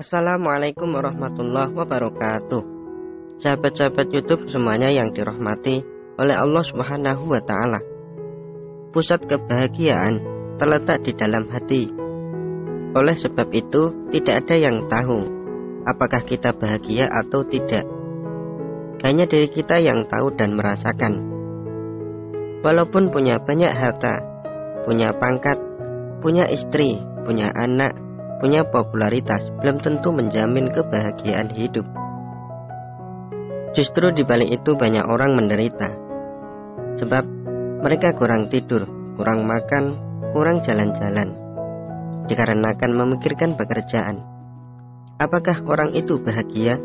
Assalamualaikum warahmatullahi wabarakatuh. Sahabat-sahabat YouTube semuanya yang dirahmati oleh Allah Subhanahu wa taala. Pusat kebahagiaan terletak di dalam hati. Oleh sebab itu, tidak ada yang tahu apakah kita bahagia atau tidak. Hanya diri kita yang tahu dan merasakan. Walaupun punya banyak harta, punya pangkat, punya istri, punya anak, punya popularitas belum tentu menjamin kebahagiaan hidup. Justru di balik itu banyak orang menderita. Sebab mereka kurang tidur, kurang makan, kurang jalan-jalan. Dikarenakan memikirkan pekerjaan. Apakah orang itu bahagia?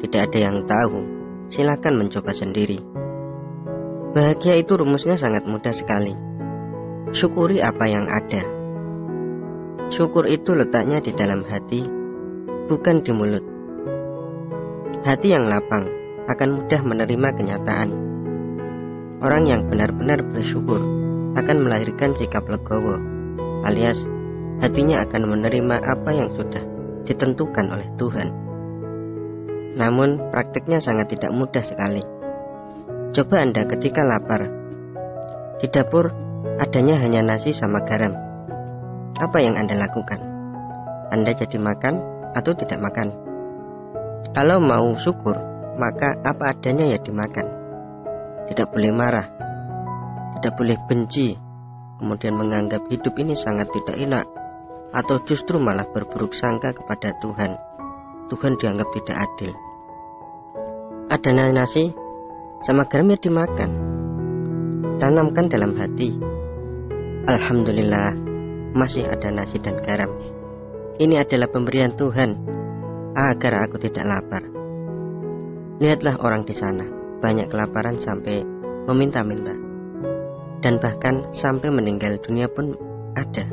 Tidak ada yang tahu. Silakan mencoba sendiri. Bahagia itu rumusnya sangat mudah sekali. Syukuri apa yang ada. Syukur itu letaknya di dalam hati, bukan di mulut. Hati yang lapang akan mudah menerima kenyataan. Orang yang benar-benar bersyukur akan melahirkan sikap legowo, alias hatinya akan menerima apa yang sudah ditentukan oleh Tuhan. Namun praktiknya sangat tidak mudah sekali. Coba Anda ketika lapar, di dapur adanya hanya nasi sama garam apa yang Anda lakukan? Anda jadi makan atau tidak makan? Kalau mau syukur, maka apa adanya ya dimakan. Tidak boleh marah, tidak boleh benci, kemudian menganggap hidup ini sangat tidak enak, atau justru malah berburuk sangka kepada Tuhan. Tuhan dianggap tidak adil. Ada nasi sama garam ya dimakan. Tanamkan dalam hati. Alhamdulillah, masih ada nasi dan garam. Ini adalah pemberian Tuhan agar aku tidak lapar. Lihatlah orang di sana, banyak kelaparan sampai meminta-minta. Dan bahkan sampai meninggal dunia pun ada.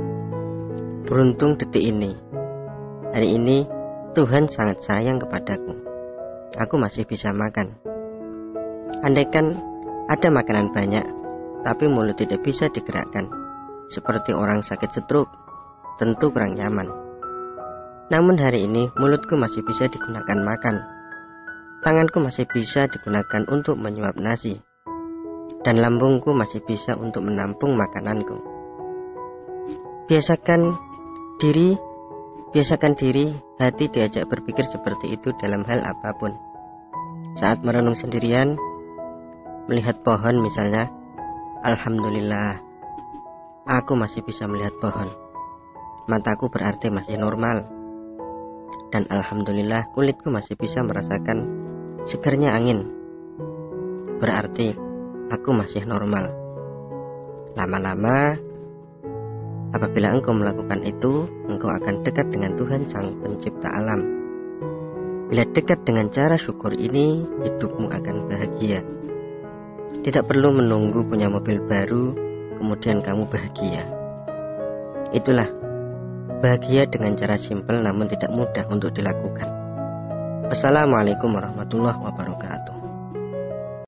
Beruntung detik ini. Hari ini Tuhan sangat sayang kepadaku. Aku masih bisa makan. Andaikan ada makanan banyak, tapi mulut tidak bisa digerakkan seperti orang sakit stroke, tentu kurang nyaman. Namun hari ini mulutku masih bisa digunakan makan. Tanganku masih bisa digunakan untuk menyuap nasi. Dan lambungku masih bisa untuk menampung makananku. Biasakan diri, biasakan diri, hati diajak berpikir seperti itu dalam hal apa pun. Saat merenung sendirian, melihat pohon misalnya, Alhamdulillah, Aku masih bisa melihat pohon. Mataku berarti masih normal. Dan alhamdulillah kulitku masih bisa merasakan segernya angin. Berarti aku masih normal. Lama-lama apabila engkau melakukan itu, engkau akan dekat dengan Tuhan Sang Pencipta alam. Bila dekat dengan cara syukur ini, hidupmu akan bahagia. Tidak perlu menunggu punya mobil baru kemudian kamu bahagia. Itulah bahagia dengan cara simpel namun tidak mudah untuk dilakukan. Wassalamualaikum warahmatullahi wabarakatuh.